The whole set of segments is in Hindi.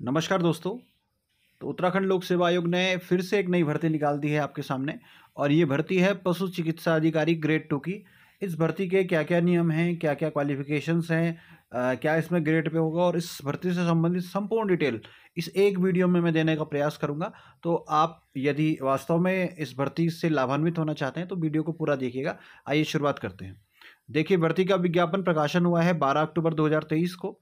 नमस्कार दोस्तों। तो उत्तराखंड लोक सेवा आयोग ने फिर से एक नई भर्ती निकाल दी है आपके सामने और ये भर्ती है पशु चिकित्सा अधिकारी ग्रेड टू की। इस भर्ती के क्या क्या नियम हैं क्या क्या क्वालिफिकेशंस हैं क्या इसमें ग्रेड पे होगा और इस भर्ती से संबंधित संपूर्ण डिटेल इस एक वीडियो में मैं देने का प्रयास करूँगा। तो आप यदि वास्तव में इस भर्ती से लाभान्वित होना चाहते हैं तो वीडियो को पूरा देखिएगा। आइए शुरुआत करते हैं। देखिए, भर्ती का विज्ञापन प्रकाशन हुआ है बारह अक्टूबर 2023 को।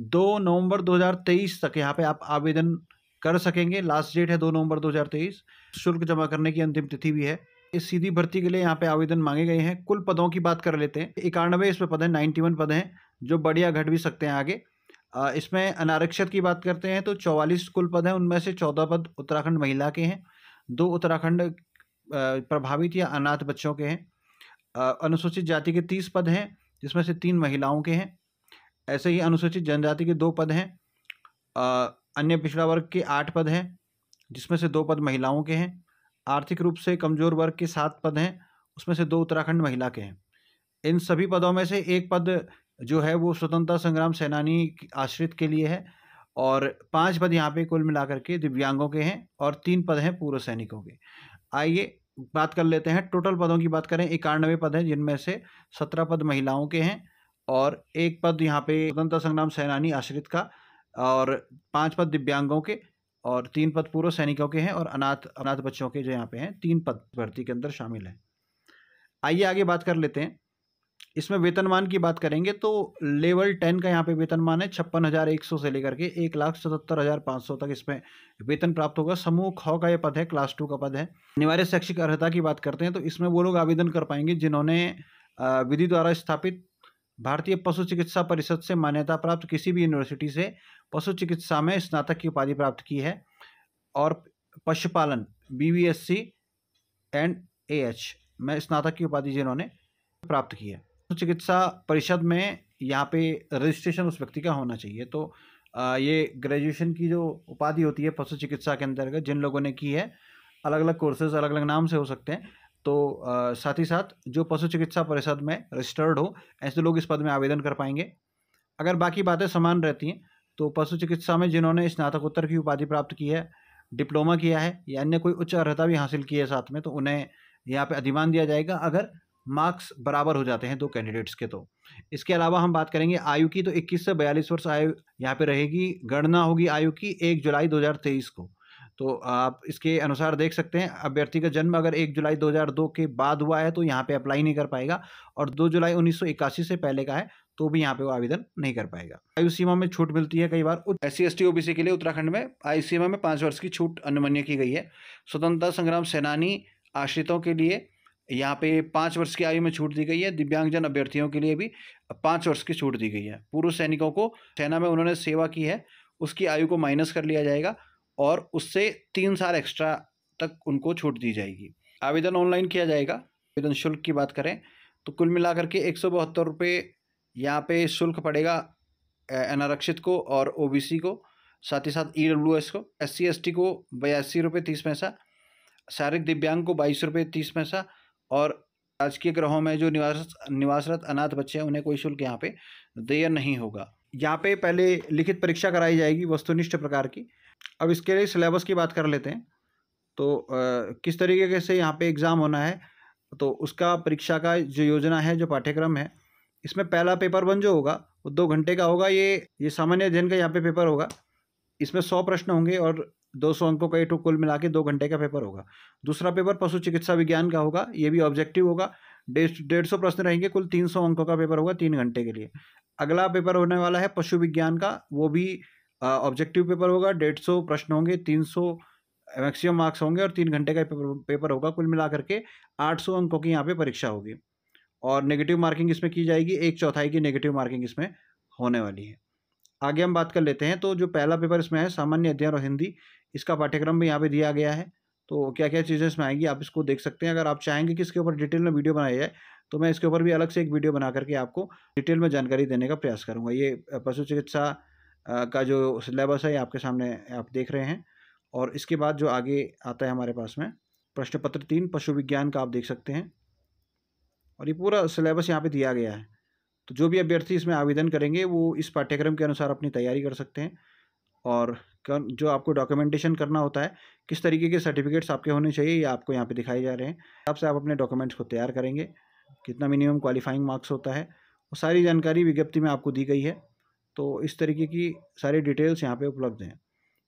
दो नवंबर 2023 तक यहाँ पे आप आवेदन कर सकेंगे। लास्ट डेट है दो नवंबर 2023 शुल्क जमा करने की अंतिम तिथि भी है। इस सीधी भर्ती के लिए यहाँ पे आवेदन मांगे गए हैं। कुल पदों की बात कर लेते हैं। इक्यानवे इसमें पद हैं नाइन्टी वन पद हैं, जो बढ़िया घट भी सकते हैं आगे। इसमें अनारक्षित की बात करते हैं तो चौवालीस कुल पद हैं, उनमें से चौदह पद उत्तराखंड महिला के हैं। दो उत्तराखंड प्रभावित या अनाथ बच्चों के हैं। अनुसूचित जाति के तीस पद हैं, जिसमें से तीन महिलाओं के हैं। ऐसे ही अनुसूचित जनजाति के दो पद हैं। अन्य पिछड़ा वर्ग के आठ पद हैं, जिसमें से दो पद महिलाओं के हैं। आर्थिक रूप से कमज़ोर वर्ग के सात पद हैं, उसमें से दो उत्तराखंड महिला के हैं। इन सभी पदों में से एक पद जो है वो स्वतंत्रता संग्राम सेनानी आश्रित के लिए है और पाँच पद यहाँ पे कुल मिलाकर के दिव्यांगों के हैं और तीन पद हैं पूर्व सैनिकों के। आइए बात कर लेते हैं, टोटल पदों की बात करें, इक्यानवे पद हैं जिनमें से सत्रह पद महिलाओं के हैं और एक पद यहाँ पे स्वतंत्रता संग्राम सेनानी आश्रित का और पाँच पद दिव्यांगों के और तीन पद पूर्व सैनिकों के हैं और अनाथ अनाथ बच्चों के जो यहाँ पे हैं, तीन पद भर्ती के अंदर शामिल हैं। आइए आगे बात कर लेते हैं। इसमें वेतनमान की बात करेंगे तो लेवल टेन का यहाँ पे वेतनमान है, छप्पन हज़ार एक सौ से लेकर के एक लाख सतहत्तर हज़ार पाँच सौ तक इसमें वेतन प्राप्त होगा। समूह ख का ये पद है क्लास टू का पद है। अनिवार्य शैक्षिक अर्हता की बात करते हैं तो इसमें वो लोग आवेदन कर पाएँगे जिन्होंने विधि द्वारा स्थापित भारतीय पशु चिकित्सा परिषद से मान्यता प्राप्त किसी भी यूनिवर्सिटी से पशु चिकित्सा में स्नातक की उपाधि प्राप्त की है और पशुपालन B V S C and A H में स्नातक की उपाधि जिन्होंने प्राप्त की है। पशु चिकित्सा परिषद में यहाँ पे रजिस्ट्रेशन उस व्यक्ति का होना चाहिए। तो ये ग्रेजुएशन की जो उपाधि होती है पशु चिकित्सा के अंतर्गत जिन लोगों ने की है अलग अलग कोर्सेज अलग अलग नाम से हो सकते हैं तो साथ ही साथ जो पशु चिकित्सा परिषद में रजिस्टर्ड हो, ऐसे लोग इस पद में आवेदन कर पाएँगे। अगर बाकी बातें समान रहती हैं तो पशु चिकित्सा में जिन्होंने स्नातकोत्तर की उपाधि प्राप्त की है, डिप्लोमा किया है या अन्य कोई उच्च अर्हता भी हासिल की है साथ में तो उन्हें यहाँ पे अधिमान दिया जाएगा अगर मार्क्स बराबर हो जाते हैं दो कैंडिडेट्स के तो। इसके अलावा हम बात करेंगे आयु की तो 21 से 42 वर्ष आयु यहाँ पे रहेगी, गणना होगी आयु की 1 जुलाई 2023 को। तो आप इसके अनुसार देख सकते हैं, अभ्यर्थी का जन्म अगर 1 जुलाई 2002 के बाद हुआ है तो यहाँ पे अप्लाई नहीं कर पाएगा और 2 जुलाई 1981 से पहले का है तो भी यहाँ पे वो आवेदन नहीं कर पाएगा। आयु सीमा में छूट मिलती है कई बार S C S T OBC के लिए उत्तराखंड में आयु सीमा में पाँच वर्ष की छूट अनुमन्य की गई है। स्वतंत्रता संग्राम सेनानी आश्रितों के लिए यहाँ पे पाँच वर्ष की आयु में छूट दी गई है, दिव्यांगजन अभ्यर्थियों के लिए भी पाँच वर्ष की छूट दी गई है। पूर्व सैनिकों को सेना में उन्होंने सेवा की है, उसकी आयु को माइनस कर लिया जाएगा और उससे तीन साल एक्स्ट्रा तक उनको छूट दी जाएगी। आवेदन ऑनलाइन किया जाएगा। आवेदन शुल्क की बात करें तो कुल मिलाकर के एक सौ बहत्तर रुपये यहाँ पे शुल्क पड़ेगा अनारक्षित को और ओबीसी को, साथ ही साथ ई डब्ल्यू एस को एस सी एस टी को बयासी रुपये तीस पैसा, शारीरिक दिव्यांग को बाईस रुपये तीस पैसा और राजकीय ग्रहों में जो निवास, निवासरत अनाथ बच्चे हैं, उन्हें कोई शुल्क यहाँ पे देय नहीं होगा। यहाँ पे पहले लिखित परीक्षा कराई जाएगी वस्तुनिष्ठ प्रकार की। अब इसके लिए सिलेबस की बात कर लेते हैं। तो अ, किस तरीके से यहाँ पे एग्ज़ाम होना है? तो उसका परीक्षा का जो योजना है जो पाठ्यक्रम है इसमें पहला पेपर वन जो होगा वो दो घंटे का होगा ये ये सामान्य अध्ययन का यहाँ पे पेपर होगा। इसमें सौ प्रश्न होंगे और दो सौ अंकों का ये कुल मिला के दो घंटे का पेपर होगा। दूसरा पेपर पशु चिकित्सा विज्ञान का होगा ये भी ऑब्जेक्टिव होगा। डेढ़ डेढ़ सौ प्रश्न रहेंगे कुल तीन सौ अंकों का पेपर होगा तीन घंटे के लिए। अगला पेपर होने वाला है पशु विज्ञान का वो भी ऑब्जेक्टिव पेपर होगा, डेढ़ सौ प्रश्न होंगे, तीन सौ मैक्सिमम मार्क्स होंगे और तीन घंटे का पेपर पेपर होगा कुल मिला करके आठ सौ अंकों की यहाँ पे परीक्षा होगी। और नेगेटिव मार्किंग इसमें की जाएगी, एक चौथाई की नेगेटिव मार्किंग इसमें होने वाली है। आगे हम बात कर लेते हैं तो जो पहला पेपर इसमें है, सामान्य अध्ययन और हिंदी, इसका पाठ्यक्रम भी यहाँ पे दिया गया है। तो क्या क्या चीज़ें इसमें आएँगी, आप इसको देख सकते हैं। अगर आप चाहेंगे कि इसके ऊपर डिटेल में वीडियो बनाया जाए तो मैं इसके ऊपर भी अलग से एक वीडियो बना करके आपको डिटेल में जानकारी देने का प्रयास करूँगा। ये पशु चिकित्सा का जो सिलेबस है आपके सामने आप देख रहे हैं। और इसके बाद जो आगे आता है हमारे पास में प्रश्न पत्र तीन, पशु विज्ञान का आप देख सकते हैं। और ये पूरा सिलेबस यहाँ पे दिया गया है। तो जो भी अभ्यर्थी इसमें आवेदन करेंगे, वो इस पाठ्यक्रम के अनुसार अपनी तैयारी कर सकते हैं। और जो आपको डॉक्यूमेंटेशन करना होता है, किस तरीके के सर्टिफिकेट्स आपके होने चाहिए, ये आपको यहाँ पे दिखाए जा रहे हैं। आपसे आप अपने डॉक्यूमेंट्स को तैयार करेंगे। कितना मिनिमम क्वालिफाइंग मार्क्स होता है, वो सारी जानकारी विज्ञप्ति में आपको दी गई है। तो इस तरीके की सारी डिटेल्स यहाँ पे उपलब्ध हैं।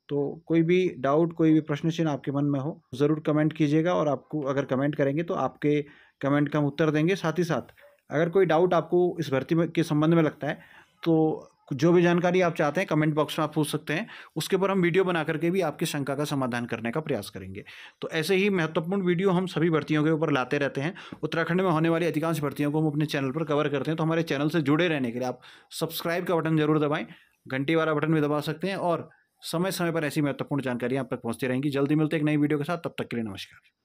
तो कोई भी डाउट, कोई भी प्रश्न चिन्ह आपके मन में हो, ज़रूर कमेंट कीजिएगा और आपको अगर कमेंट करेंगे तो आपके कमेंट का हम उत्तर देंगे साथ ही साथ। अगर कोई डाउट आपको इस भर्ती में, के संबंध में लगता है तो जो भी जानकारी आप चाहते हैं कमेंट बॉक्स में आप पूछ सकते हैं। उसके ऊपर हम वीडियो बना करके भी आपकी शंका का समाधान करने का प्रयास करेंगे। तो ऐसे ही महत्वपूर्ण वीडियो हम सभी भर्तियों के ऊपर लाते रहते हैं। उत्तराखंड में होने वाली अधिकांश भर्तियों को हम अपने चैनल पर कवर करते हैं। तो हमारे चैनल से जुड़े रहने के लिए आप सब्सक्राइब का बटन ज़रूर दबाएँ, घंटी वाला बटन भी दबा सकते हैं और समय समय पर ऐसी महत्वपूर्ण जानकारी आप तक पहुँचती रहेंगी। जल्दी मिलते एक नई वीडियो के साथ। तब तक के लिए नमस्कार।